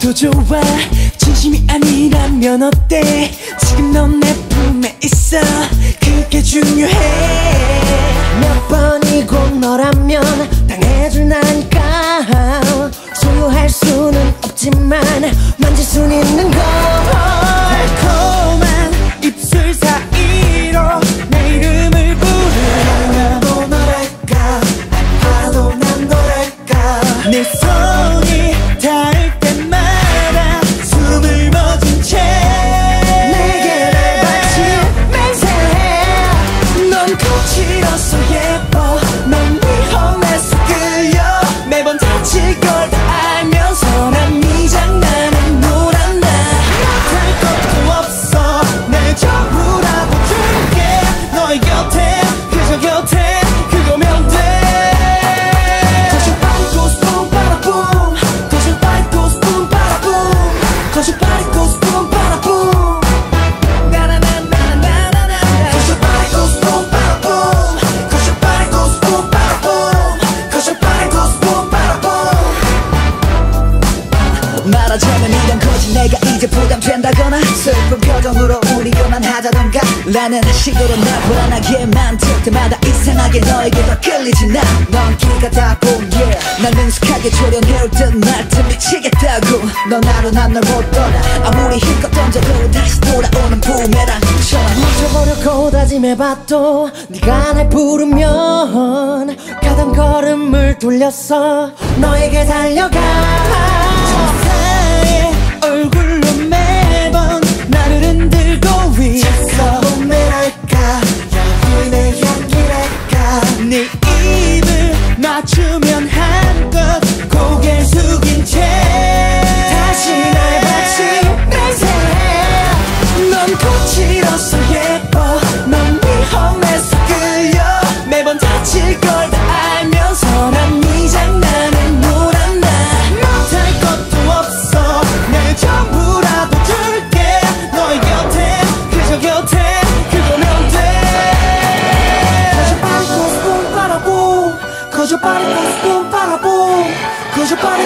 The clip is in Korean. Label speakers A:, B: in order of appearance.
A: 좋아. 진심이 아니라면 어때? 지금 넌 내 품에 있어. 그게 중요해.
B: 몇 번이고 너라면 당해줄 나니까. 소유할 수는 없지만 만질 순 있는 거
A: 거칠어
C: 말하자면 이런 거지. 내가 이제 부담된다거나 슬픈 표정으로 우리 그만하자던가. 라는 식으로 날 불안하게 만들 때마다 이상하게 너에게 더 끌리지 난넌 기가 닿고 yeah. 난 능숙하게 조련해올 듯날 틈 미치겠다고. 넌 하루 난널 못 떠나. 아무리 힘껏 던져도 다시 돌아오는 부메랑처럼
B: 멈춰보려고 다짐해봐도 네가 날 부르면 가던 걸음을 돌렸어 너에게 달려가 Suka.